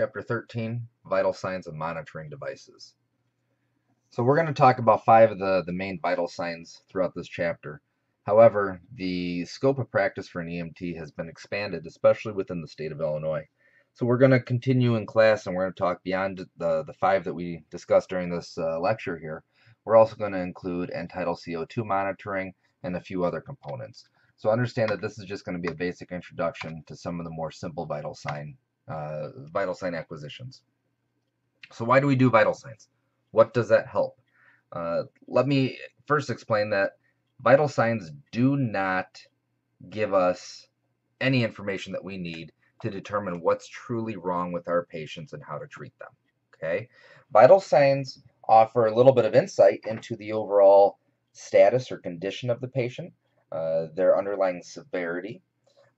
Chapter 13 Vital Signs of Monitoring Devices. So, we're going to talk about five of the, the main vital signs throughout this chapter. However, the scope of practice for an EMT has been expanded, especially within the state of Illinois. So, we're going to continue in class and we're going to talk beyond the, the five that we discussed during this uh, lecture here. We're also going to include tidal CO2 monitoring and a few other components. So understand that this is just going to be a basic introduction to some of the more simple vital sign uh, vital sign acquisitions. So why do we do vital signs? What does that help? Uh, let me first explain that vital signs do not give us any information that we need to determine what's truly wrong with our patients and how to treat them. Okay, vital signs offer a little bit of insight into the overall status or condition of the patient, uh, their underlying severity,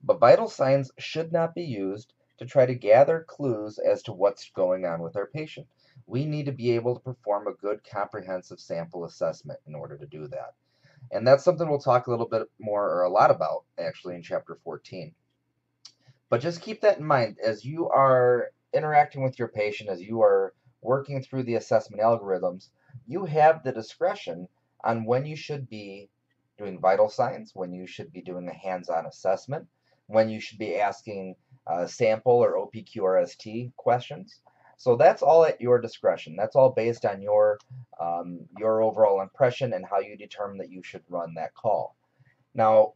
but vital signs should not be used to try to gather clues as to what's going on with our patient. We need to be able to perform a good comprehensive sample assessment in order to do that. And that's something we'll talk a little bit more or a lot about actually in chapter 14. But just keep that in mind as you are interacting with your patient, as you are working through the assessment algorithms, you have the discretion on when you should be doing vital signs, when you should be doing a hands-on assessment, when you should be asking uh, sample or OPQRST questions. So that's all at your discretion. That's all based on your um, your overall impression and how you determine that you should run that call. Now,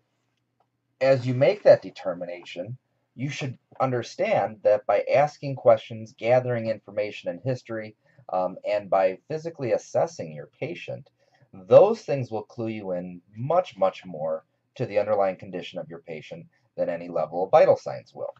as you make that determination, you should understand that by asking questions, gathering information and history, um, and by physically assessing your patient, those things will clue you in much, much more to the underlying condition of your patient than any level of vital signs will.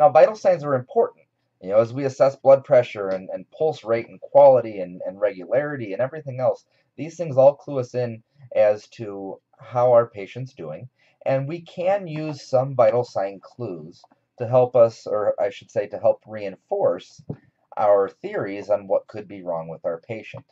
Now, vital signs are important. You know, as we assess blood pressure and, and pulse rate and quality and, and regularity and everything else, these things all clue us in as to how our patient's doing. And we can use some vital sign clues to help us, or I should say, to help reinforce our theories on what could be wrong with our patient.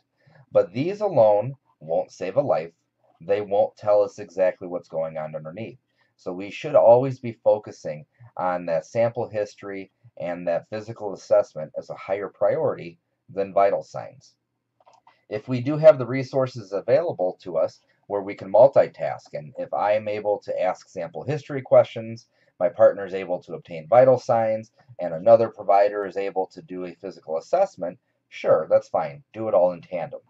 But these alone won't save a life. They won't tell us exactly what's going on underneath. So we should always be focusing on that sample history and that physical assessment as a higher priority than vital signs. If we do have the resources available to us where we can multitask, and if I am able to ask sample history questions, my partner is able to obtain vital signs, and another provider is able to do a physical assessment, sure, that's fine. Do it all in tandem.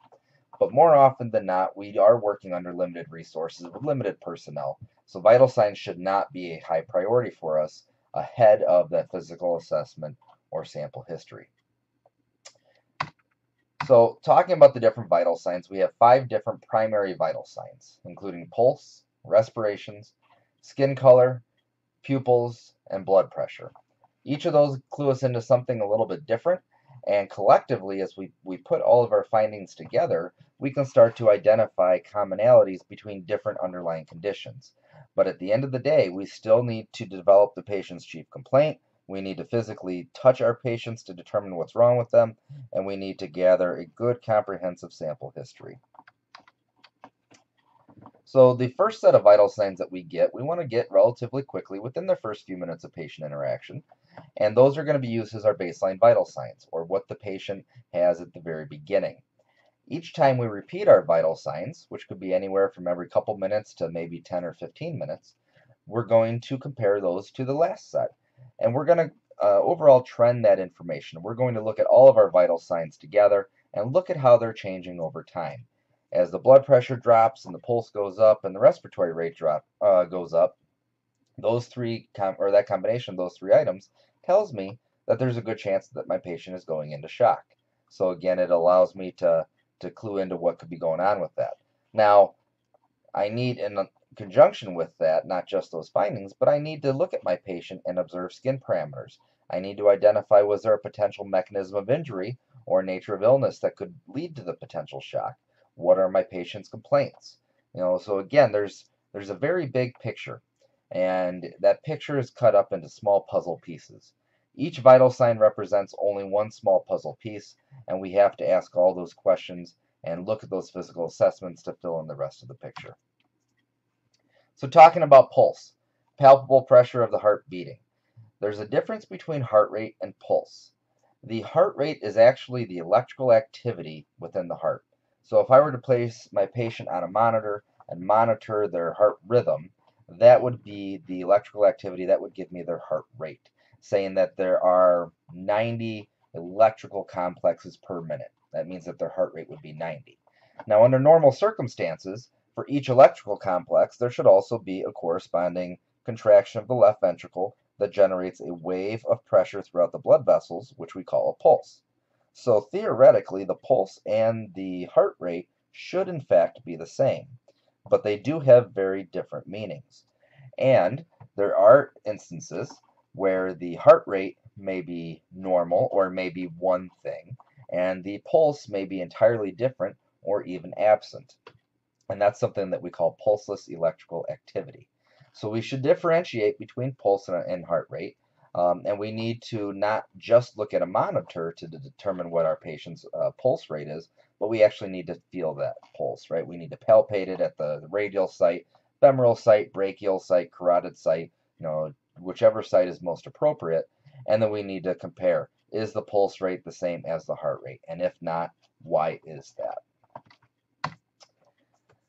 But more often than not, we are working under limited resources with limited personnel. So vital signs should not be a high priority for us ahead of that physical assessment or sample history. So talking about the different vital signs, we have five different primary vital signs, including pulse, respirations, skin color, pupils, and blood pressure. Each of those clue us into something a little bit different, and collectively, as we, we put all of our findings together, we can start to identify commonalities between different underlying conditions. But at the end of the day, we still need to develop the patient's chief complaint. We need to physically touch our patients to determine what's wrong with them, and we need to gather a good comprehensive sample history. So the first set of vital signs that we get, we want to get relatively quickly within the first few minutes of patient interaction. And those are going to be used as our baseline vital signs, or what the patient has at the very beginning. Each time we repeat our vital signs, which could be anywhere from every couple minutes to maybe 10 or 15 minutes, we're going to compare those to the last set. And we're going to uh, overall trend that information. We're going to look at all of our vital signs together and look at how they're changing over time. As the blood pressure drops and the pulse goes up and the respiratory rate drop uh, goes up, those three or that combination of those three items tells me that there's a good chance that my patient is going into shock. So again, it allows me to to clue into what could be going on with that. Now, I need, in conjunction with that, not just those findings, but I need to look at my patient and observe skin parameters. I need to identify was there a potential mechanism of injury or nature of illness that could lead to the potential shock. What are my patient's complaints? You know, so again, there's there's a very big picture, and that picture is cut up into small puzzle pieces. Each vital sign represents only one small puzzle piece, and we have to ask all those questions and look at those physical assessments to fill in the rest of the picture. So talking about pulse, palpable pressure of the heart beating. There's a difference between heart rate and pulse. The heart rate is actually the electrical activity within the heart. So if I were to place my patient on a monitor and monitor their heart rhythm, that would be the electrical activity that would give me their heart rate, saying that there are 90 electrical complexes per minute. That means that their heart rate would be 90. Now, under normal circumstances, for each electrical complex, there should also be a corresponding contraction of the left ventricle that generates a wave of pressure throughout the blood vessels, which we call a pulse. So theoretically, the pulse and the heart rate should in fact be the same, but they do have very different meanings. And there are instances where the heart rate may be normal or may be one thing, and the pulse may be entirely different or even absent. And that's something that we call pulseless electrical activity. So we should differentiate between pulse and heart rate. Um, and we need to not just look at a monitor to determine what our patient's uh, pulse rate is, but we actually need to feel that pulse, right? We need to palpate it at the radial site, femoral site, brachial site, carotid site, you know, whichever site is most appropriate. And then we need to compare, is the pulse rate the same as the heart rate? And if not, why is that?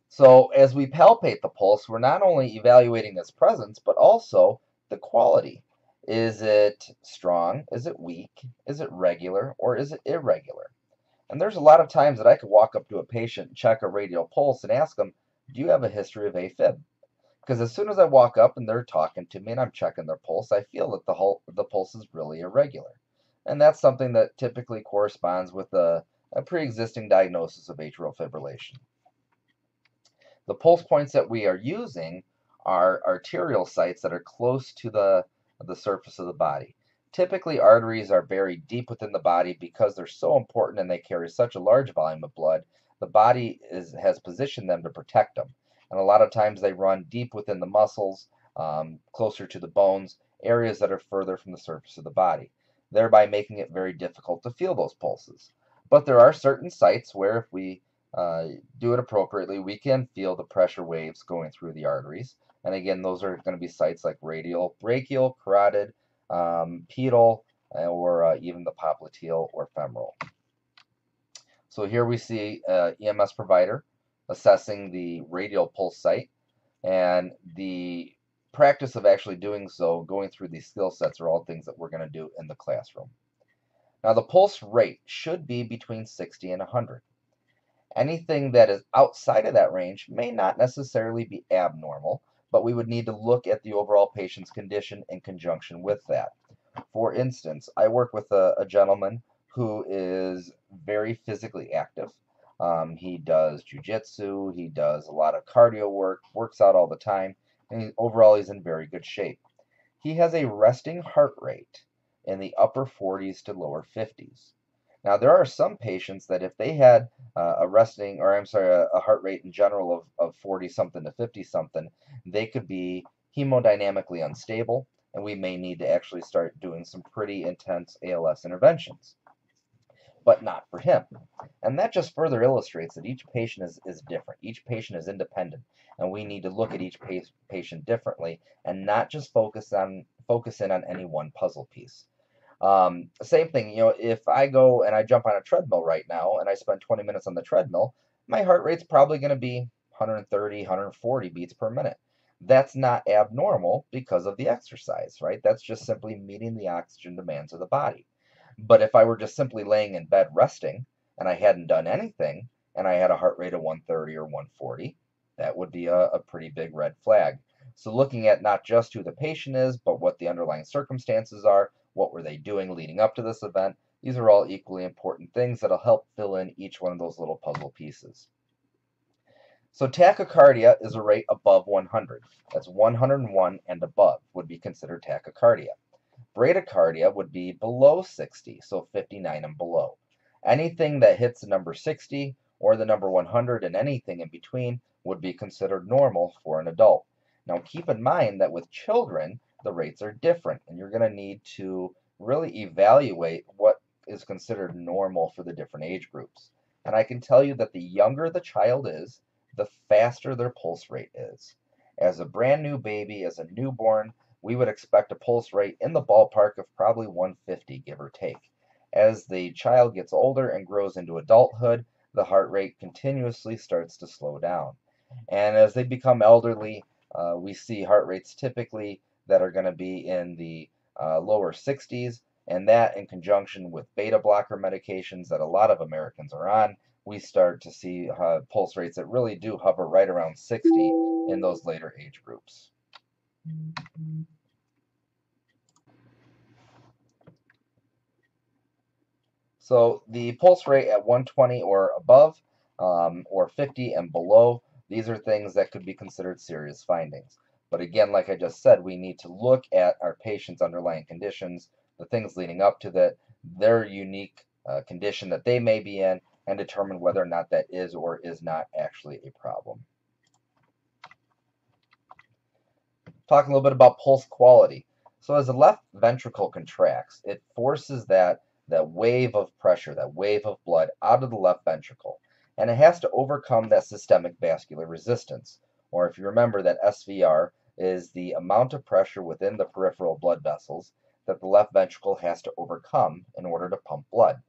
So as we palpate the pulse, we're not only evaluating its presence, but also the quality. Is it strong? Is it weak? Is it regular? Or is it irregular? And there's a lot of times that I could walk up to a patient, check a radial pulse, and ask them, do you have a history of AFib? Because as soon as I walk up and they're talking to me and I'm checking their pulse, I feel that the, whole, the pulse is really irregular. And that's something that typically corresponds with a, a pre-existing diagnosis of atrial fibrillation. The pulse points that we are using are arterial sites that are close to the, the surface of the body. Typically, arteries are buried deep within the body because they're so important and they carry such a large volume of blood. The body is, has positioned them to protect them. And a lot of times they run deep within the muscles, um, closer to the bones, areas that are further from the surface of the body, thereby making it very difficult to feel those pulses. But there are certain sites where if we uh, do it appropriately, we can feel the pressure waves going through the arteries. And again, those are going to be sites like radial, brachial, carotid, um, pedal, uh, or uh, even the popliteal or femoral. So here we see uh, EMS provider assessing the radial pulse site, and the practice of actually doing so, going through these skill sets, are all things that we're going to do in the classroom. Now, the pulse rate should be between 60 and 100. Anything that is outside of that range may not necessarily be abnormal, but we would need to look at the overall patient's condition in conjunction with that. For instance, I work with a, a gentleman who is very physically active. Um, he does jujitsu, he does a lot of cardio work, works out all the time, and he, overall he's in very good shape. He has a resting heart rate in the upper 40s to lower 50s. Now, there are some patients that if they had uh, a resting, or I'm sorry, a, a heart rate in general of, of 40 something to 50 something, they could be hemodynamically unstable, and we may need to actually start doing some pretty intense ALS interventions. But not for him. And that just further illustrates that each patient is, is different. Each patient is independent, and we need to look at each patient differently and not just focus on focus in on any one puzzle piece. Um, same thing, you know, if I go and I jump on a treadmill right now and I spend 20 minutes on the treadmill, my heart rate's probably going to be 130, 140 beats per minute. That's not abnormal because of the exercise, right? That's just simply meeting the oxygen demands of the body. But if I were just simply laying in bed resting and I hadn't done anything and I had a heart rate of 130 or 140, that would be a, a pretty big red flag. So looking at not just who the patient is, but what the underlying circumstances are, what were they doing leading up to this event? These are all equally important things that'll help fill in each one of those little puzzle pieces. So tachycardia is a rate above 100. That's 101 and above would be considered tachycardia. Bradycardia would be below 60, so 59 and below. Anything that hits the number 60 or the number 100 and anything in between would be considered normal for an adult. Now keep in mind that with children, the rates are different and you're going to need to really evaluate what is considered normal for the different age groups. And I can tell you that the younger the child is, the faster their pulse rate is. As a brand new baby, as a newborn, we would expect a pulse rate in the ballpark of probably 150, give or take. as the child gets older and grows into adulthood, the heart rate continuously starts to slow down. And as they become elderly, uh, we see heart rates typically that are going to be in the uh, lower 60s, and that in conjunction with beta blocker medications that a lot of Americans are on, we start to see uh, pulse rates that really do hover right around 60 in those later age groups. So the pulse rate at 120 or above, um, or 50 and below, these are things that could be considered serious findings. But again, like I just said, we need to look at our patient's underlying conditions, the things leading up to that, their unique uh, condition that they may be in, and determine whether or not that is or is not actually a problem. Talk a little bit about pulse quality. So as the left ventricle contracts, it forces that, that wave of pressure, that wave of blood out of the left ventricle. And it has to overcome that systemic vascular resistance. Or if you remember that SVR is the amount of pressure within the peripheral blood vessels that the left ventricle has to overcome in order to pump blood.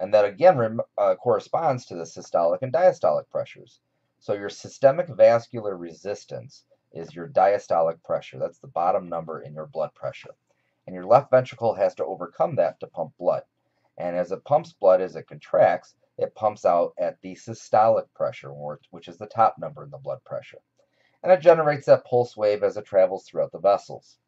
And that again uh, corresponds to the systolic and diastolic pressures. So your systemic vascular resistance is your diastolic pressure. That's the bottom number in your blood pressure. And your left ventricle has to overcome that to pump blood. And as it pumps blood, as it contracts, it pumps out at the systolic pressure, which is the top number in the blood pressure. And it generates that pulse wave as it travels throughout the vessels.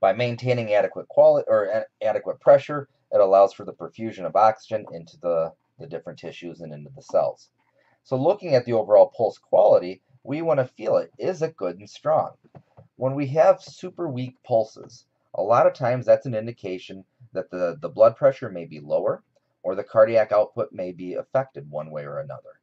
By maintaining adequate quality or adequate pressure, it allows for the perfusion of oxygen into the, the different tissues and into the cells. So looking at the overall pulse quality, we want to feel it. Is it good and strong? When we have super weak pulses, a lot of times that's an indication that the, the blood pressure may be lower or the cardiac output may be affected one way or another.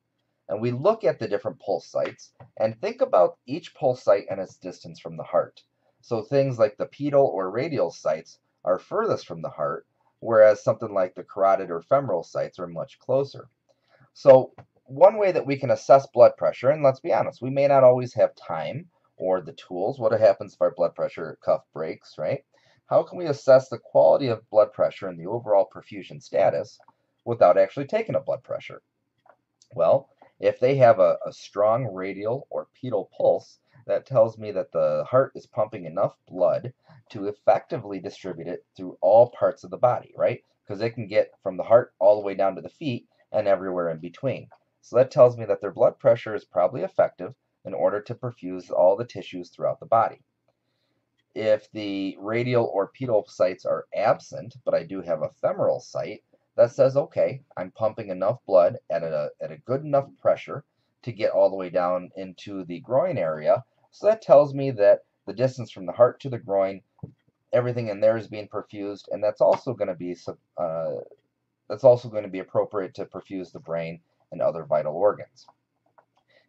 And we look at the different pulse sites and think about each pulse site and its distance from the heart. So things like the pedal or radial sites are furthest from the heart, whereas something like the carotid or femoral sites are much closer. So one way that we can assess blood pressure, and let's be honest, we may not always have time or the tools. What happens if our blood pressure cuff breaks, right? How can we assess the quality of blood pressure and the overall perfusion status without actually taking a blood pressure? Well, if they have a, a strong radial or pedal pulse, that tells me that the heart is pumping enough blood to effectively distribute it through all parts of the body, right? Because it can get from the heart all the way down to the feet and everywhere in between. So that tells me that their blood pressure is probably effective in order to perfuse all the tissues throughout the body. If the radial or pedal sites are absent, but I do have a femoral site, that says, okay, I'm pumping enough blood at a, at a good enough pressure to get all the way down into the groin area. So that tells me that the distance from the heart to the groin, everything in there is being perfused, and that's also going to be uh, that's also going to be appropriate to perfuse the brain and other vital organs.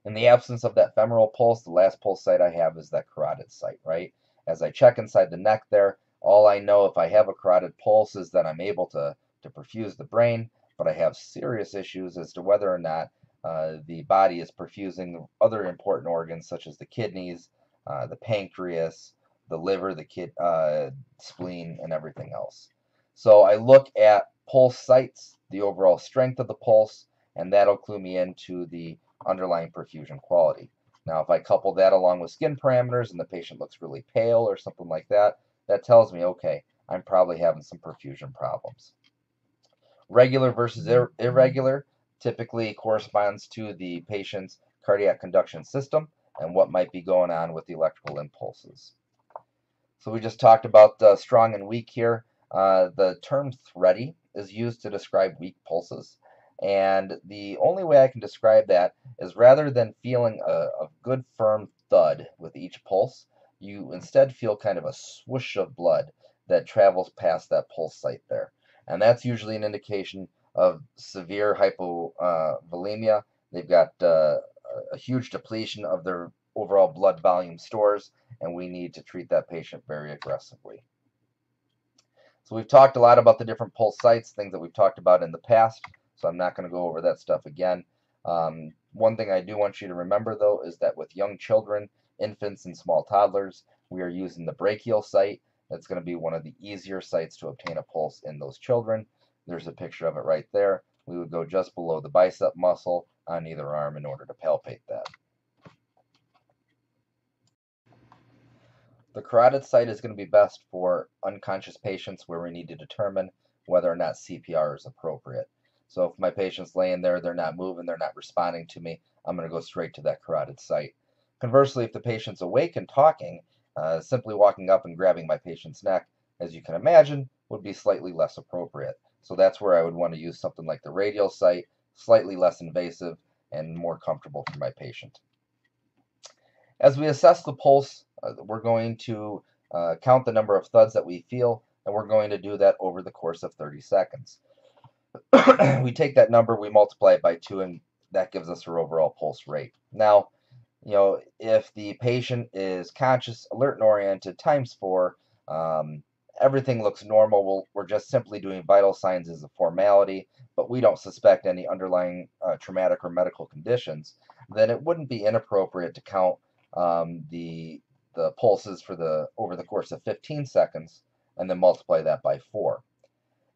In the absence of that femoral pulse, the last pulse site I have is that carotid site, right? As I check inside the neck there, all I know if I have a carotid pulse is that I'm able to, to perfuse the brain, but I have serious issues as to whether or not uh, the body is perfusing other important organs such as the kidneys, uh, the pancreas, the liver, the kid, uh, spleen, and everything else. So I look at pulse sites, the overall strength of the pulse, and that'll clue me into the underlying perfusion quality. Now, if I couple that along with skin parameters and the patient looks really pale or something like that, that tells me, okay, I'm probably having some perfusion problems. Regular versus ir irregular typically corresponds to the patient's cardiac conduction system and what might be going on with the electrical impulses. So we just talked about uh, strong and weak here. Uh, the term thready is used to describe weak pulses. And the only way I can describe that is rather than feeling a, a good firm thud with each pulse, you instead feel kind of a swoosh of blood that travels past that pulse site there. And that's usually an indication of severe hypovolemia. They've got uh, a huge depletion of their overall blood volume stores, and we need to treat that patient very aggressively. So we've talked a lot about the different pulse sites, things that we've talked about in the past, so I'm not going to go over that stuff again. Um, one thing I do want you to remember, though, is that with young children, infants, and small toddlers, we are using the brachial site. That's going to be one of the easier sites to obtain a pulse in those children. there's a picture of it right there. We would go just below the bicep muscle on either arm in order to palpate that. The carotid site is going to be best for unconscious patients where we need to determine whether or not CPR is appropriate. So if my patient's laying there, they're not moving, they're not responding to me, I'm going to go straight to that carotid site. Conversely, if the patient's awake and talking, uh, simply walking up and grabbing my patient's neck, as you can imagine, would be slightly less appropriate. So that's where I would want to use something like the radial site, slightly less invasive and more comfortable for my patient. As we assess the pulse, uh, we're going to uh, count the number of thuds that we feel, and we're going to do that over the course of 30 seconds. we take that number, we multiply it by 2, and that gives us our overall pulse rate. Now, you know, if the patient is conscious, alert, and oriented times 4, um, everything looks normal. we are just simply doing vital signs as a formality, but we don't suspect any underlying uh, traumatic or medical conditions, then it wouldn't be inappropriate to count um, the the pulses for the over the course of 15 seconds and then multiply that by 4.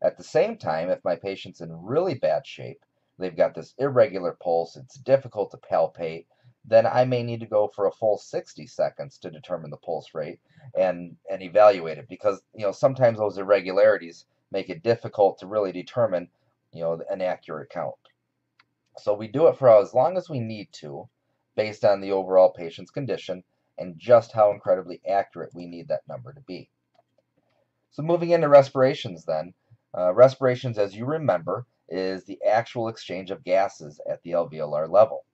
At the same time, if my patient's in really bad shape, they've got this irregular pulse, it's difficult to palpate, then I may need to go for a full 60 seconds to determine the pulse rate and, and evaluate it because you know sometimes those irregularities make it difficult to really determine you know an accurate count. So we do it for as long as we need to based on the overall patient's condition and just how incredibly accurate we need that number to be. So moving into respirations then, uh, respirations as you remember is the actual exchange of gases at the alveolar level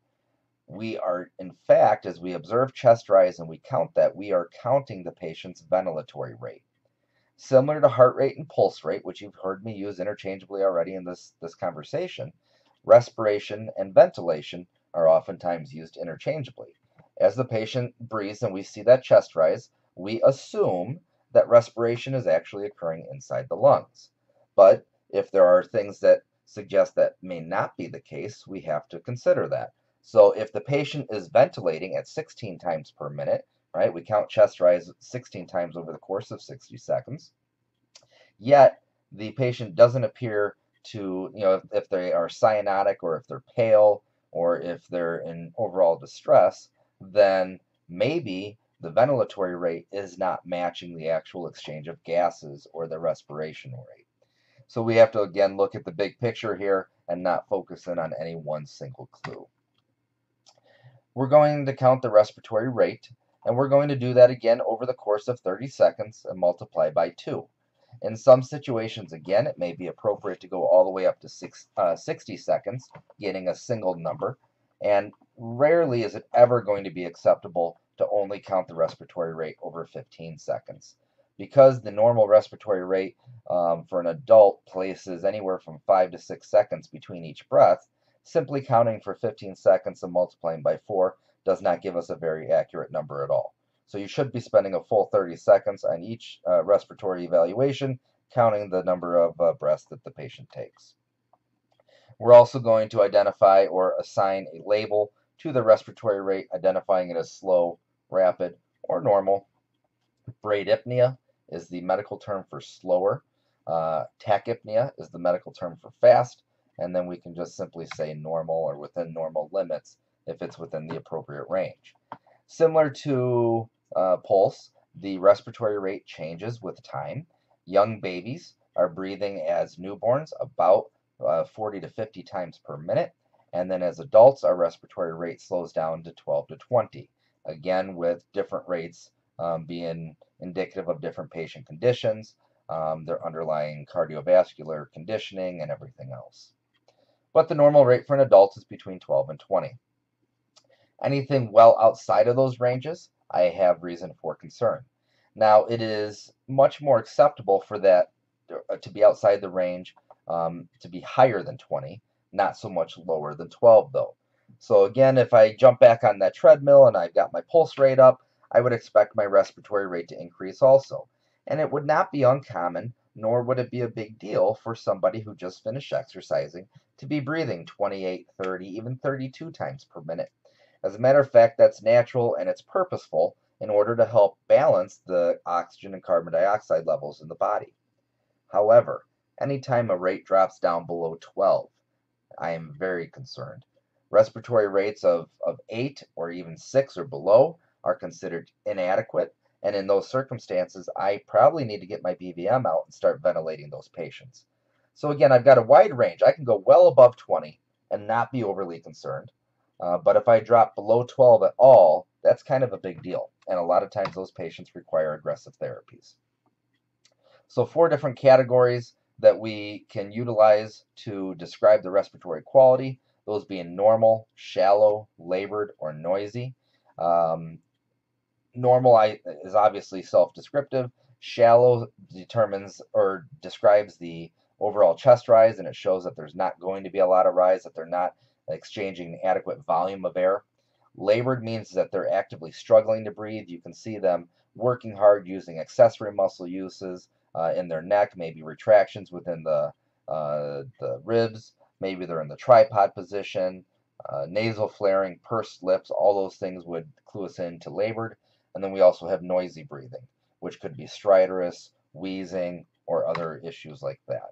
we are, in fact, as we observe chest rise and we count that, we are counting the patient's ventilatory rate. Similar to heart rate and pulse rate, which you've heard me use interchangeably already in this, this conversation, respiration and ventilation are oftentimes used interchangeably. As the patient breathes and we see that chest rise, we assume that respiration is actually occurring inside the lungs. But if there are things that suggest that may not be the case, we have to consider that. So if the patient is ventilating at 16 times per minute, right, we count chest rise 16 times over the course of 60 seconds, yet the patient doesn't appear to, you know, if, if they are cyanotic or if they're pale or if they're in overall distress, then maybe the ventilatory rate is not matching the actual exchange of gases or the respiration rate. So we have to again look at the big picture here and not focus in on any one single clue. We're going to count the respiratory rate, and we're going to do that again over the course of 30 seconds and multiply by 2. In some situations, again, it may be appropriate to go all the way up to six, uh, 60 seconds, getting a single number, and rarely is it ever going to be acceptable to only count the respiratory rate over 15 seconds. Because the normal respiratory rate um, for an adult places anywhere from 5 to 6 seconds between each breath, simply counting for 15 seconds and multiplying by 4 does not give us a very accurate number at all. So you should be spending a full 30 seconds on each uh, respiratory evaluation, counting the number of uh, breaths that the patient takes. We're also going to identify or assign a label to the respiratory rate, identifying it as slow, rapid, or normal. Bradypnea is the medical term for slower. Uh, tachypnea is the medical term for fast and then we can just simply say normal or within normal limits if it's within the appropriate range. Similar to uh, pulse, the respiratory rate changes with time. Young babies are breathing as newborns about uh, 40 to 50 times per minute, and then as adults, our respiratory rate slows down to 12 to 20. Again, with different rates um, being indicative of different patient conditions, um, their underlying cardiovascular conditioning, and everything else but the normal rate for an adult is between 12 and 20. Anything well outside of those ranges, I have reason for concern. Now, it is much more acceptable for that uh, to be outside the range um, to be higher than 20, not so much lower than 12, though. So again, if I jump back on that treadmill and I've got my pulse rate up, I would expect my respiratory rate to increase also. And it would not be uncommon nor would it be a big deal for somebody who just finished exercising to be breathing 28, 30, even 32 times per minute. As a matter of fact, that's natural and it's purposeful in order to help balance the oxygen and carbon dioxide levels in the body. However, Anytime a rate drops down below 12, I am very concerned. Respiratory rates of, of 8 or even 6 or below are considered inadequate, and in those circumstances, I probably need to get my BVM out and start ventilating those patients. So again, I've got a wide range. I can go well above 20 and not be overly concerned. Uh, but if I drop below 12 at all, that's kind of a big deal. And a lot of times those patients require aggressive therapies. So four different categories that we can utilize to describe the respiratory quality, those being normal, shallow, labored, or noisy. Um, normal is obviously self-descriptive. Shallow determines or describes the overall chest rise, and it shows that there's not going to be a lot of rise, that they're not exchanging adequate volume of air. Labored means that they're actively struggling to breathe. You can see them working hard using accessory muscle uses uh, in their neck, maybe retractions within the, uh, the ribs, maybe they're in the tripod position, uh, nasal flaring, pursed lips, all those things would clue us into labored. And then we also have noisy breathing, which could be stridorous, wheezing, or other issues like that.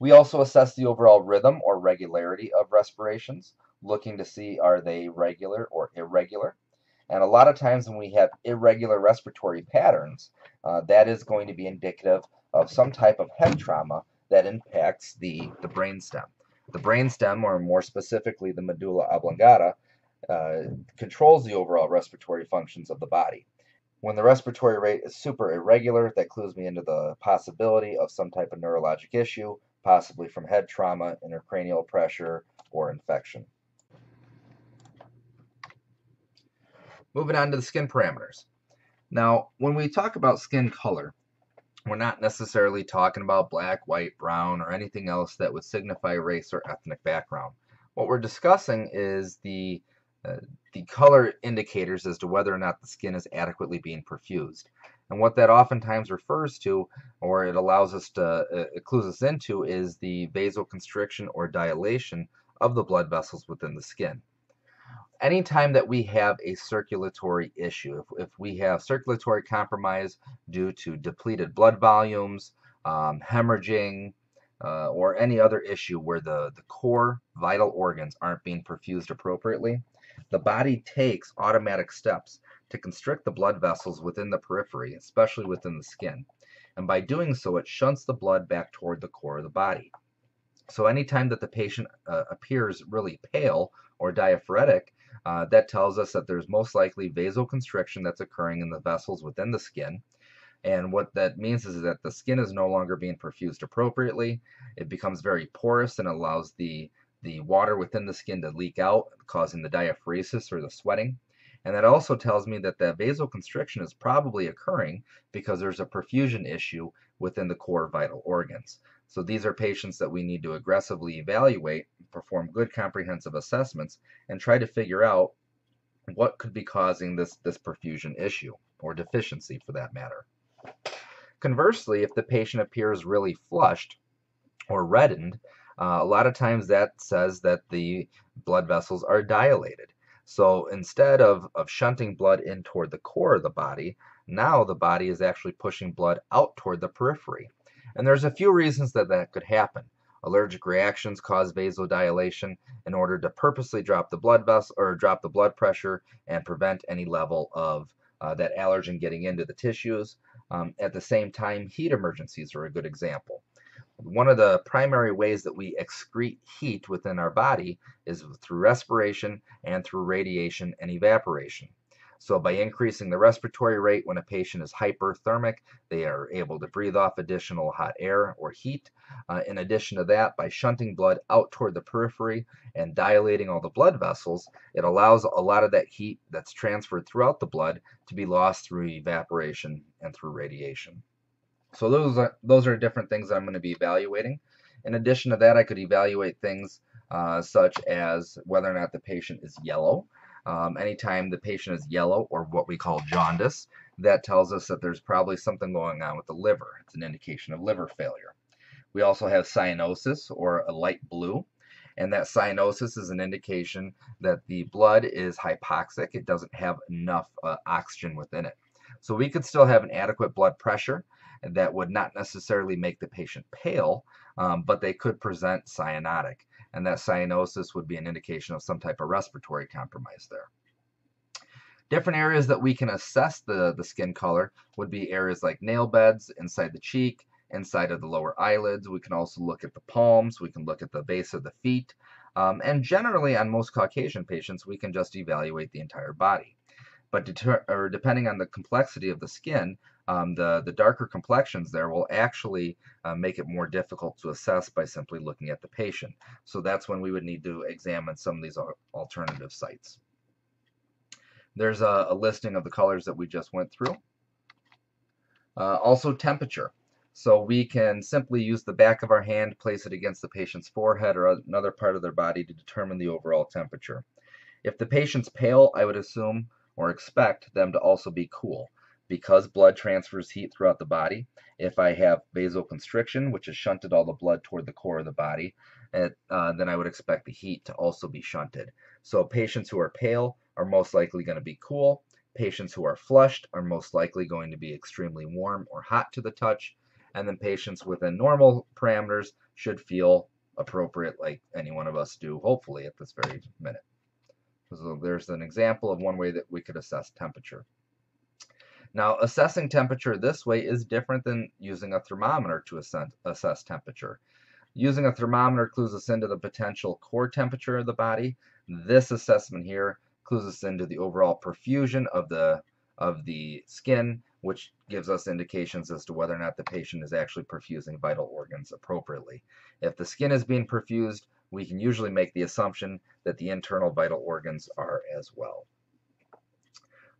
We also assess the overall rhythm or regularity of respirations, looking to see are they regular or irregular. And a lot of times when we have irregular respiratory patterns, uh, that is going to be indicative of some type of head trauma that impacts the, the brainstem. The brainstem, or more specifically the medulla oblongata, uh, controls the overall respiratory functions of the body. When the respiratory rate is super irregular, that clues me into the possibility of some type of neurologic issue possibly from head trauma, intracranial pressure, or infection. Moving on to the skin parameters. Now, when we talk about skin color, we're not necessarily talking about black, white, brown, or anything else that would signify race or ethnic background. What we're discussing is the the color indicators as to whether or not the skin is adequately being perfused. And what that oftentimes refers to, or it allows us to, uh, it clues us into, is the vasoconstriction or dilation of the blood vessels within the skin. Anytime that we have a circulatory issue, if, if we have circulatory compromise due to depleted blood volumes, um, hemorrhaging, uh, or any other issue where the, the core vital organs aren't being perfused appropriately, the body takes automatic steps to constrict the blood vessels within the periphery, especially within the skin. And by doing so, it shunts the blood back toward the core of the body. So anytime that the patient uh, appears really pale or diaphoretic, uh, that tells us that there's most likely vasoconstriction that's occurring in the vessels within the skin. And what that means is that the skin is no longer being perfused appropriately. It becomes very porous and allows the, the water within the skin to leak out, causing the diaphoresis or the sweating. And that also tells me that the vasoconstriction is probably occurring because there's a perfusion issue within the core vital organs. So these are patients that we need to aggressively evaluate, perform good comprehensive assessments, and try to figure out what could be causing this, this perfusion issue, or deficiency for that matter. Conversely, if the patient appears really flushed or reddened, uh, a lot of times that says that the blood vessels are dilated. So instead of, of shunting blood in toward the core of the body, now the body is actually pushing blood out toward the periphery. And there's a few reasons that that could happen. Allergic reactions cause vasodilation in order to purposely drop the blood vessel or drop the blood pressure and prevent any level of uh, that allergen getting into the tissues. Um, at the same time, heat emergencies are a good example one of the primary ways that we excrete heat within our body is through respiration and through radiation and evaporation. So by increasing the respiratory rate when a patient is hyperthermic, they are able to breathe off additional hot air or heat. Uh, in addition to that, by shunting blood out toward the periphery and dilating all the blood vessels, it allows a lot of that heat that's transferred throughout the blood to be lost through evaporation and through radiation. So those are, those are different things that I'm going to be evaluating. In addition to that, I could evaluate things uh, such as whether or not the patient is yellow. Um, anytime the patient is yellow or what we call jaundice, that tells us that there's probably something going on with the liver. It's an indication of liver failure. We also have cyanosis or a light blue. And that cyanosis is an indication that the blood is hypoxic. It doesn't have enough uh, oxygen within it. So we could still have an adequate blood pressure, that would not necessarily make the patient pale, um, but they could present cyanotic. And that cyanosis would be an indication of some type of respiratory compromise there. Different areas that we can assess the, the skin color would be areas like nail beds, inside the cheek, inside of the lower eyelids. We can also look at the palms. We can look at the base of the feet. Um, and generally, on most Caucasian patients, we can just evaluate the entire body. But depending on the complexity of the skin, um, the, the darker complexions there will actually uh, make it more difficult to assess by simply looking at the patient. So that's when we would need to examine some of these alternative sites. There's a, a listing of the colors that we just went through. Uh, also temperature. So we can simply use the back of our hand, place it against the patient's forehead or another part of their body to determine the overall temperature. If the patient's pale, I would assume or expect them to also be cool because blood transfers heat throughout the body. If I have vasoconstriction, which has shunted all the blood toward the core of the body, it, uh, then I would expect the heat to also be shunted. So patients who are pale are most likely going to be cool. Patients who are flushed are most likely going to be extremely warm or hot to the touch and then patients within normal parameters should feel appropriate like any one of us do, hopefully, at this very minute. So there's an example of one way that we could assess temperature. Now, assessing temperature this way is different than using a thermometer to assess temperature. Using a thermometer clues us into the potential core temperature of the body. This assessment here clues us into the overall perfusion of the of the skin which gives us indications as to whether or not the patient is actually perfusing vital organs appropriately. If the skin is being perfused, we can usually make the assumption that the internal vital organs are as well.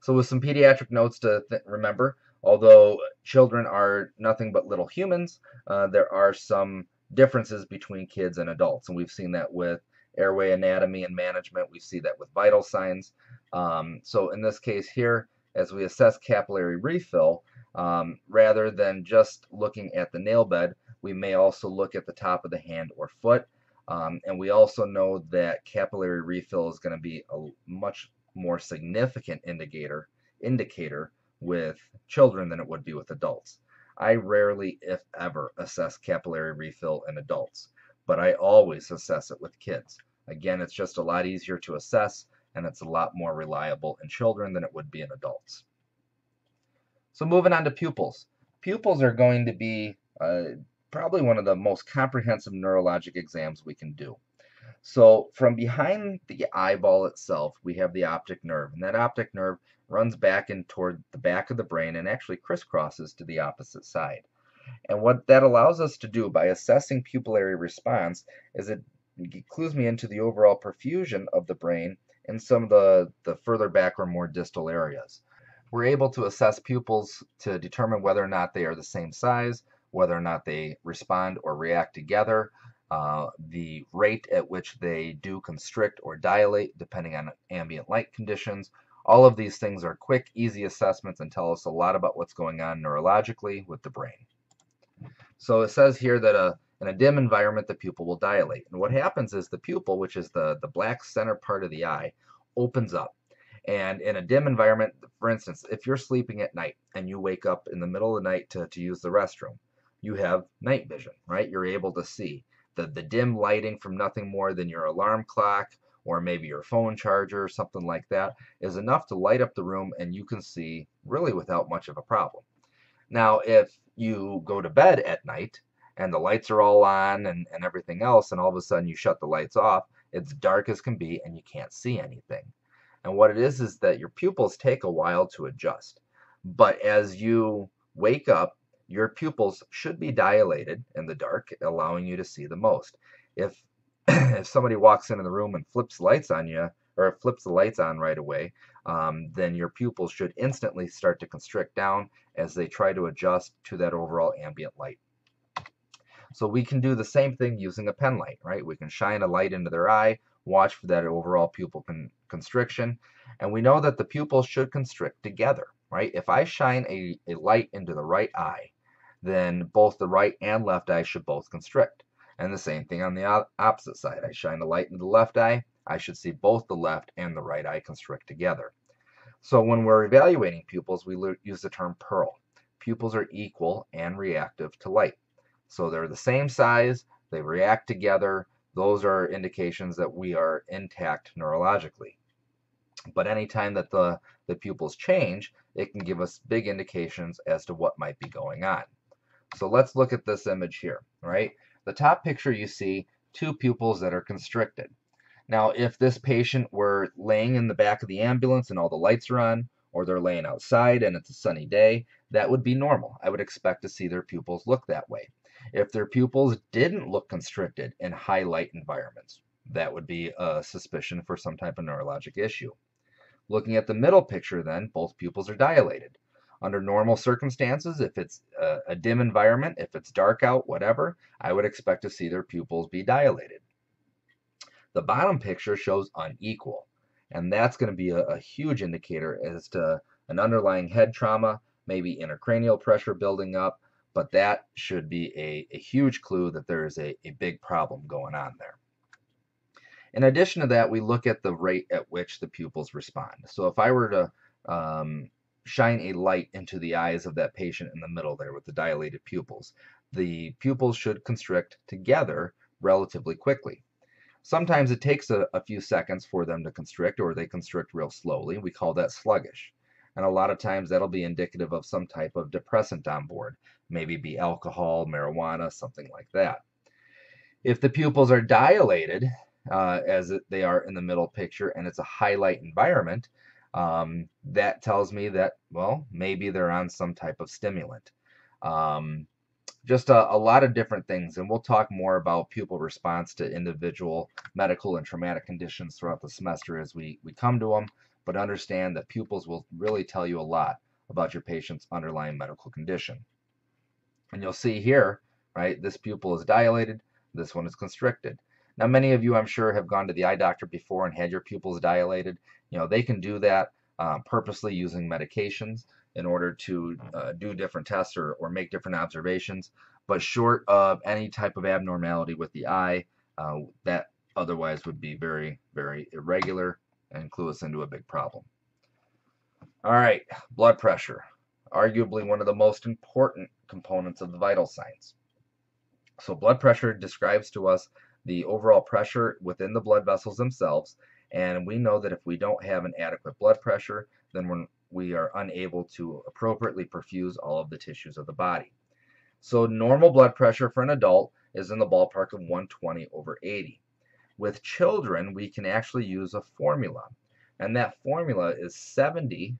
So with some pediatric notes to remember, although children are nothing but little humans, uh, there are some differences between kids and adults. And we've seen that with airway anatomy and management. We see that with vital signs. Um, so in this case here, as we assess capillary refill, um, rather than just looking at the nail bed, we may also look at the top of the hand or foot. Um, and we also know that capillary refill is going to be a much more significant indicator indicator with children than it would be with adults. I rarely, if ever, assess capillary refill in adults, but I always assess it with kids. Again, it's just a lot easier to assess and it's a lot more reliable in children than it would be in adults. So moving on to pupils. Pupils are going to be uh, probably one of the most comprehensive neurologic exams we can do. So from behind the eyeball itself, we have the optic nerve, and that optic nerve runs back and toward the back of the brain and actually crisscrosses to the opposite side. And what that allows us to do by assessing pupillary response is it clues me into the overall perfusion of the brain in some of the, the further back or more distal areas. We're able to assess pupils to determine whether or not they are the same size, whether or not they respond or react together, uh, the rate at which they do constrict or dilate depending on ambient light conditions. All of these things are quick, easy assessments and tell us a lot about what's going on neurologically with the brain. So it says here that a in a dim environment, the pupil will dilate. And what happens is the pupil, which is the, the black center part of the eye, opens up. And in a dim environment, for instance, if you're sleeping at night and you wake up in the middle of the night to, to use the restroom, you have night vision, right? You're able to see. The, the dim lighting from nothing more than your alarm clock or maybe your phone charger or something like that is enough to light up the room and you can see really without much of a problem. Now, if you go to bed at night and the lights are all on and, and everything else, and all of a sudden you shut the lights off, it's dark as can be and you can't see anything. And what it is is that your pupils take a while to adjust. But as you wake up, your pupils should be dilated in the dark, allowing you to see the most. If if somebody walks into the room and flips lights on you, or flips the lights on right away, um, then your pupils should instantly start to constrict down as they try to adjust to that overall ambient light. So we can do the same thing using a pen light, right? We can shine a light into their eye, watch for that overall pupil con constriction, and we know that the pupils should constrict together, right? If I shine a, a light into the right eye, then both the right and left eye should both constrict. And the same thing on the opposite side. I shine a light into the left eye, I should see both the left and the right eye constrict together. So when we're evaluating pupils, we use the term PERRL. pupils are equal and reactive to light. So they're the same size, they react together. Those are indications that we are intact neurologically. But anytime that the, the pupils change, it can give us big indications as to what might be going on. So let's look at this image here, right? The top picture you see two pupils that are constricted. Now, if this patient were laying in the back of the ambulance and all the lights are on, or they're laying outside and it's a sunny day, that would be normal. I would expect to see their pupils look that way. If their pupils didn't look constricted in high light environments, that would be a suspicion for some type of neurologic issue. Looking at the middle picture then, both pupils are dilated. Under normal circumstances, if it's a, a dim environment, if it's dark out, whatever, I would expect to see their pupils be dilated. The bottom picture shows unequal. And that's going to be a, a huge indicator as to an underlying head trauma, maybe intracranial pressure building up, but that should be a, a huge clue that there is a, a big problem going on there. In addition to that, we look at the rate at which the pupils respond. So if I were to um, shine a light into the eyes of that patient in the middle there with the dilated pupils, the pupils should constrict together relatively quickly. Sometimes it takes a, a, few seconds for them to constrict or they constrict real slowly. We call that sluggish. And a lot of times that'll be indicative of some type of depressant on board, maybe be alcohol, marijuana, something like that. If the pupils are dilated, uh, as they are in the middle picture, and it's a highlight environment, um, that tells me that, well, maybe they're on some type of stimulant. Um, just a, a, lot of different things. And we'll talk more about pupil response to individual medical and traumatic conditions throughout the semester as we, we come to them. But understand that pupils will really tell you a lot about your patient's underlying medical condition. And you'll see here, right, this pupil is dilated, this one is constricted. Now, many of you, I'm sure, have gone to the eye doctor before and had your pupils dilated. You know, they can do that uh, purposely using medications in order to uh, do different tests or, or make different observations. But short of any type of abnormality with the eye, uh, that otherwise would be very, very irregular and clue us into a big problem. All right, blood pressure, arguably one of the most important components of the vital signs. So blood pressure describes to us the overall pressure within the blood vessels themselves, and we know that if we don't have an adequate blood pressure, then we're we are unable to appropriately perfuse all of the tissues of the body. So normal blood pressure for an adult is in the ballpark of 120 over 80. With children, we can actually use a formula, and that formula is 70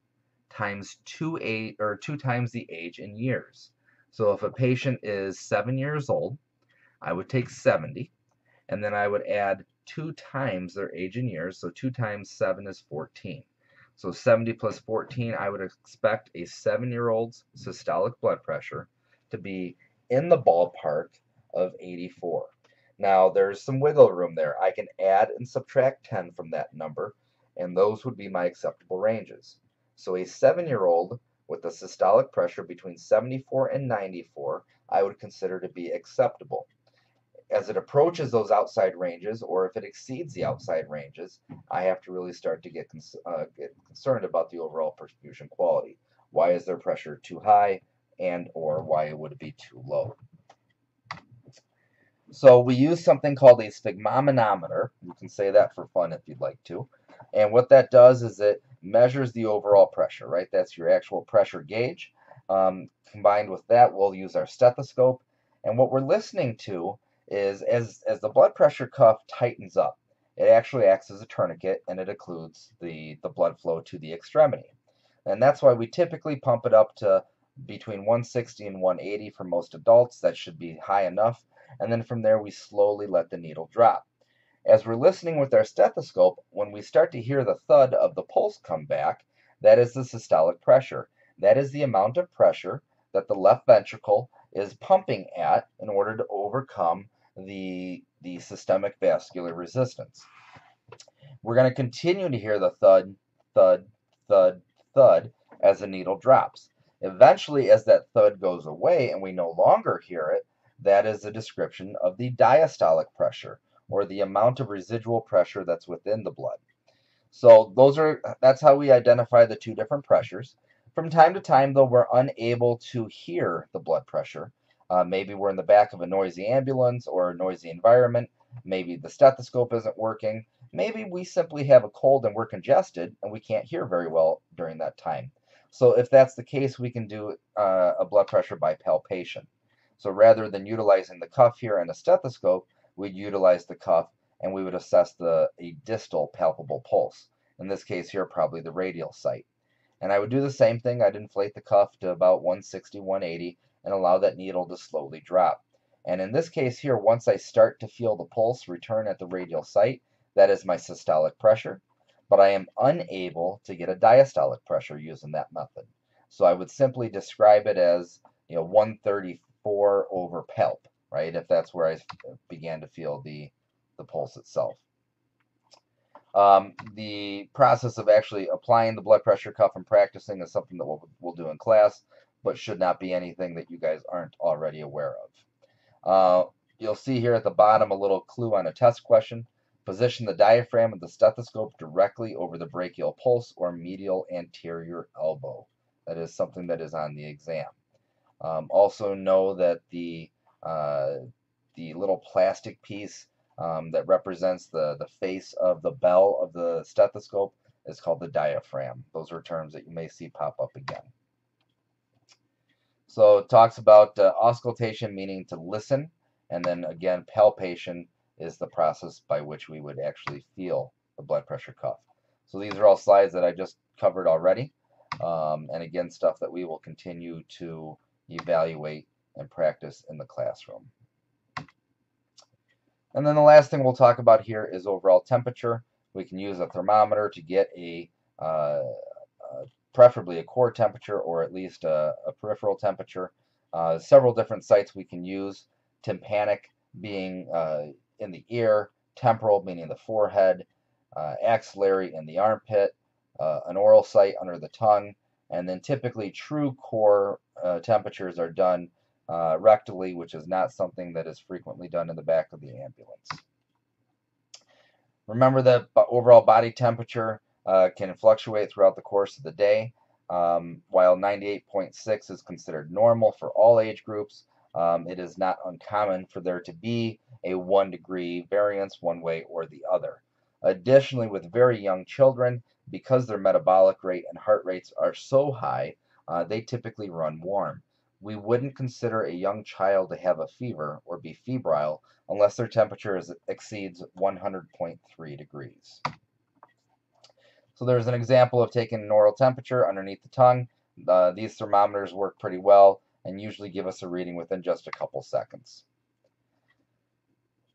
times 2 eight, or 2 times the age in years. So if a patient is 7 years old, I would take 70, and then I would add 2 times their age in years, so 2 times 7 is 14. So 70 plus 14, I would expect a seven-year-old's systolic blood pressure to be in the ballpark of 84. Now, there's some wiggle room there. I can add and subtract 10 from that number, and those would be my acceptable ranges. So a seven-year-old with a systolic pressure between 74 and 94, I would consider to be acceptable as it approaches those outside ranges, or if it exceeds the outside ranges, I have to really start to get, uh, get concerned about the overall perfusion quality. Why is their pressure too high, and or why would it be too low? So we use something called a sphygmomanometer. You can say that for fun if you'd like to. And what that does is it measures the overall pressure, right? That's your actual pressure gauge. Um, combined with that, we'll use our stethoscope. And what we're listening to is as, as the blood pressure cuff tightens up, it actually acts as a tourniquet and it occludes the, the blood flow to the extremity. And that's why we typically pump it up to between 160 and 180 for most adults. That should be high enough. And then from there, we slowly let the needle drop. As we're listening with our stethoscope, when we start to hear the thud of the pulse come back, that is the systolic pressure. That is the amount of pressure that the left ventricle is pumping at in order to overcome the, the systemic vascular resistance. We're going to continue to hear the thud, thud, thud, thud as the needle drops. Eventually, as that thud goes away and we no longer hear it, that is a description of the diastolic pressure, or the amount of residual pressure that's within the blood. So those are that's how we identify the two different pressures. From time to time, though, we're unable to hear the blood pressure. Uh, maybe we're in the back of a noisy ambulance or a noisy environment. Maybe the stethoscope isn't working. Maybe we simply have a cold and we're congested and we can't hear very well during that time. So if that's the case, we can do uh, a blood pressure by palpation. So rather than utilizing the cuff here and a stethoscope, we'd utilize the cuff and we would assess the a distal palpable pulse. In this case here, probably the radial site. And I would do the same thing. I'd inflate the cuff to about 160, 180 and allow that needle to slowly drop. And in this case here, once I start to feel the pulse return at the radial site, that is my systolic pressure, but I am unable to get a diastolic pressure using that method. So I would simply describe it as you know 134 over palp, right? If that's where I began to feel the the pulse itself. Um, the process of actually applying the blood pressure cuff and practicing is something that we'll, we'll do in class, but should not be anything that you guys aren't already aware of. Uh, you'll see here at the bottom a little clue on a test question. Position the diaphragm of the stethoscope directly over the brachial pulse or medial anterior elbow. That is something that is on the exam. Um, also know that the uh, the little plastic piece um, that represents the, the face of the bell of the stethoscope is called the diaphragm. Those are terms that you may see pop up again. So it talks about uh, auscultation meaning to listen, and then again palpation is the process by which we would actually feel the blood pressure cuff. So these are all slides that I just covered already, um, and again stuff that we will continue to evaluate and practice in the classroom. And then the last thing we'll talk about here is overall temperature. We can use a thermometer to get a, uh, uh, preferably a core temperature or at least a, a peripheral temperature. Uh, several different sites we can use. Tympanic being uh, in the ear, temporal meaning the forehead, uh, axillary in the armpit, uh, an oral site under the tongue, and then typically true core temperatures are done uh, rectally, which is not something that is frequently done in the back of the ambulance. Remember that overall body temperature uh, can fluctuate throughout the course of the day. Um, while 98.6 is considered normal for all age groups, um, it is not uncommon for there to be a one degree variance one way or the other. Additionally, with very young children, because their metabolic rate and heart rates are so high, uh, they typically run warm we wouldn't consider a young child to have a fever or be febrile unless their temperature is, exceeds 100.3 degrees. So there's an example of taking an oral temperature underneath the tongue. Uh, these thermometers work pretty well and usually give us a reading within just a couple seconds.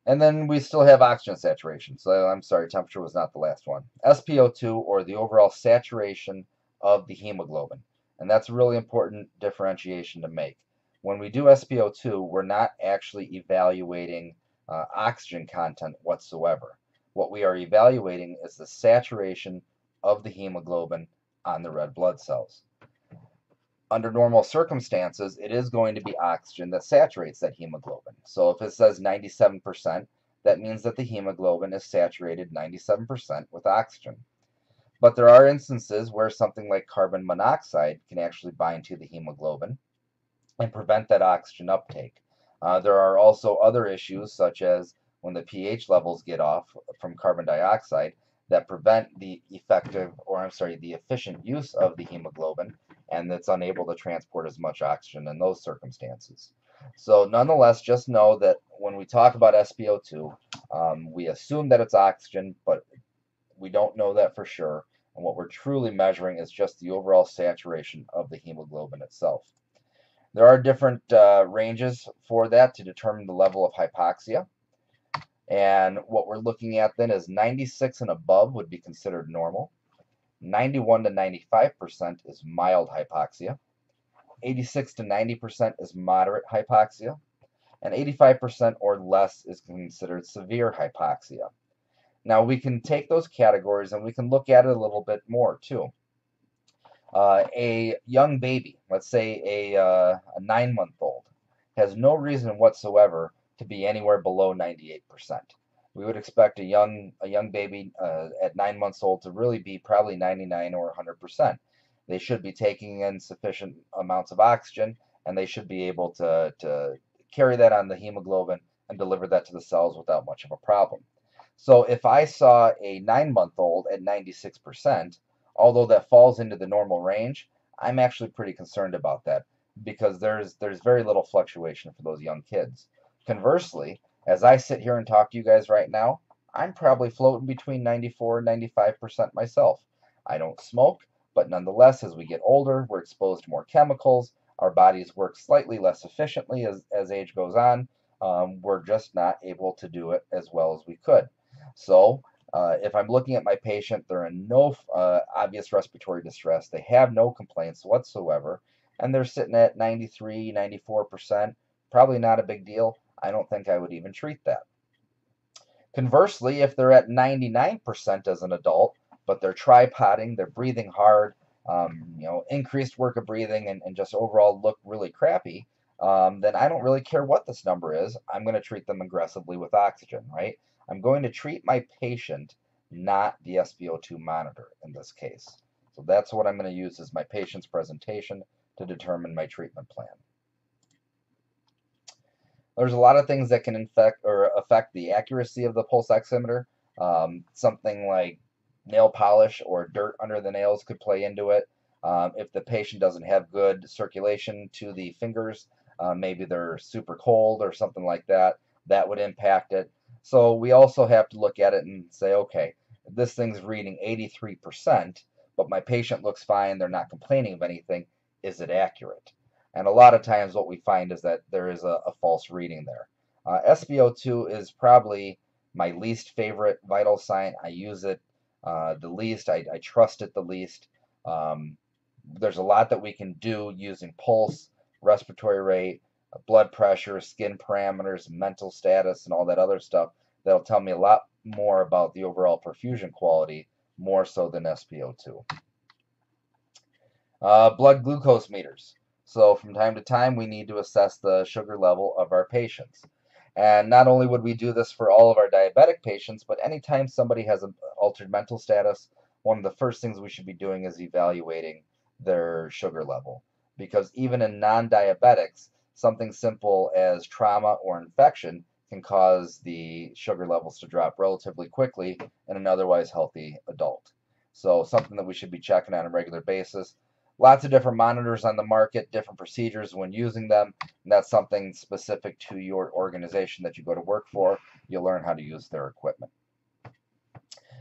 And then we still have oxygen saturation. So I'm sorry, temperature was not the last one. SpO2, or the overall saturation of the hemoglobin. And that's a really important differentiation to make. When we do SpO2, we're not actually evaluating uh, oxygen content whatsoever. What we are evaluating is the saturation of the hemoglobin on the red blood cells. Under normal circumstances, it is going to be oxygen that saturates that hemoglobin. So if it says 97%, that means that the hemoglobin is saturated 97% with oxygen. But there are instances where something like carbon monoxide can actually bind to the hemoglobin and prevent that oxygen uptake. Uh, there are also other issues such as when the pH levels get off from carbon dioxide that prevent the effective, or I'm sorry, the efficient use of the hemoglobin and that's unable to transport as much oxygen in those circumstances. So nonetheless, just know that when we talk about SpO2, um, we assume that it's oxygen, but we don't know that for sure. And what we're truly measuring is just the overall saturation of the hemoglobin itself. There are different uh, ranges for that to determine the level of hypoxia. And what we're looking at then is 96 and above would be considered normal. 91 to 95% is mild hypoxia. 86 to 90% is moderate hypoxia. And 85% or less is considered severe hypoxia. Now we can take those categories and we can look at it a little bit more too. Uh, a young baby, let's say a, uh, a nine-month-old, has no reason whatsoever to be anywhere below 98%. We would expect a young a young baby uh, at nine months old to really be probably 99 or 100%. they should be taking in sufficient amounts of oxygen, and they should be able to, to carry that on the hemoglobin and deliver that to the cells without much of a problem. So if I saw a nine-month-old at 96%, although that falls into the normal range, I'm actually pretty concerned about that because there's there's very little fluctuation for those young kids. Conversely, as I sit here and talk to you guys right now, I'm probably floating between 94 and 95% myself. I don't smoke, but nonetheless, as we get older, we're exposed to more chemicals. Our bodies work slightly less efficiently as, as age goes on. Um, we're just not able to do it as well as we could. So uh, if I'm looking at my patient, they're in no uh, obvious respiratory distress. They have no complaints whatsoever, and they're sitting at 93, 94%. Probably not a big deal. I don't think I would even treat that. Conversely, if they're at 99% as an adult, but they're tripoding, they're breathing hard, um, you know, increased work of breathing, and, and just overall look really crappy, um, then I don't really care what this number is. I'm going to treat them aggressively with oxygen, right? I'm going to treat my patient, not the SpO2 monitor in this case. So that's what I'm going to use as my patient's presentation to determine my treatment plan. There's a lot of things that can infect or affect the accuracy of the pulse oximeter. Um, something like nail polish or dirt under the nails could play into it. Um, if the patient doesn't have good circulation to the fingers, uh, maybe they're super cold or something like that, that would impact it. So we also have to look at it and say, okay, this thing's reading 83%, but my patient looks fine, they're not complaining of anything, is it accurate? And a lot of times what we find is that there is a, a false reading there. Uh, SpO2 is probably my least favorite vital sign. I use it uh, the least. I, I, trust it the least. Um, there's a lot that we can do using pulse, respiratory rate, blood pressure, skin parameters, mental status, and all that other stuff that'll tell me a lot more about the overall perfusion quality, more so than SpO2. Uh, blood glucose meters. So from time to time, we need to assess the sugar level of our patients. And not only would we do this for all of our diabetic patients, but anytime somebody has an altered mental status, one of the first things we should be doing is evaluating their sugar level. Because even in non-diabetics, something simple as trauma or infection can cause the sugar levels to drop relatively quickly in an otherwise healthy adult. So something that we should be checking on a regular basis. Lots of different monitors on the market, different procedures when using them. And that's something specific to your organization that you go to work for. You'll learn how to use their equipment.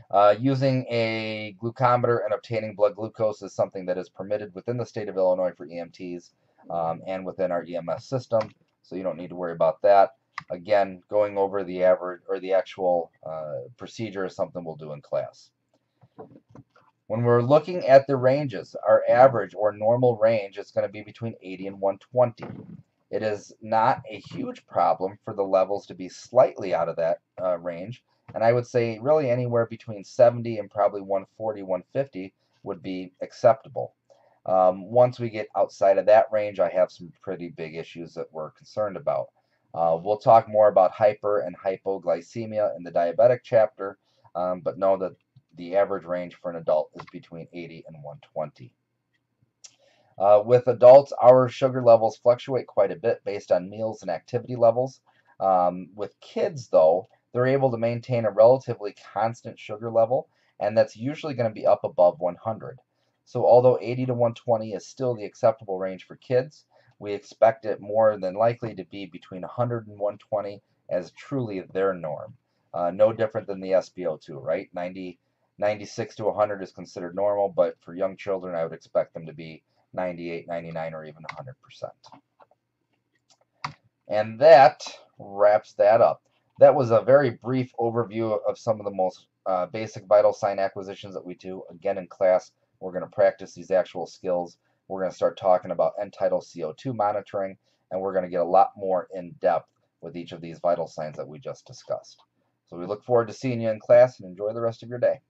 Uh, using a glucometer and obtaining blood glucose is something that is permitted within the state of Illinois for EMTs um, and within our EMS system, so you don't need to worry about that. Again, going over the average or the actual uh, procedure is something we'll do in class. When we're looking at the ranges, our average or normal range is going to be between 80 and 120. It is not a huge problem for the levels to be slightly out of that uh, range, and I would say really anywhere between 70 and probably 140, 150 would be acceptable. Um, once we get outside of that range, I have some pretty big issues that we're concerned about. Uh, we'll talk more about hyper and hypoglycemia in the diabetic chapter, um, but know that the average range for an adult is between 80 and 120. Uh, with adults, our sugar levels fluctuate quite a bit based on meals and activity levels. Um, with kids, though, they're able to maintain a relatively constant sugar level, and that's usually going to be up above 100. So although 80 to 120 is still the acceptable range for kids, we expect it more than likely to be between 100 and 120 as truly their norm. Uh, no different than the SpO2, right? 90, 96 to 100 is considered normal, but for young children, I would expect them to be 98, 99, or even 100%. And that wraps that up. That was a very brief overview of some of the most uh, basic vital sign acquisitions that we do. Again, in class, we're going to practice these actual skills. We're going to start talking about end-tidal CO2 monitoring, and we're going to get a lot more in depth with each of these vital signs that we just discussed. So we look forward to seeing you in class and enjoy the rest of your day.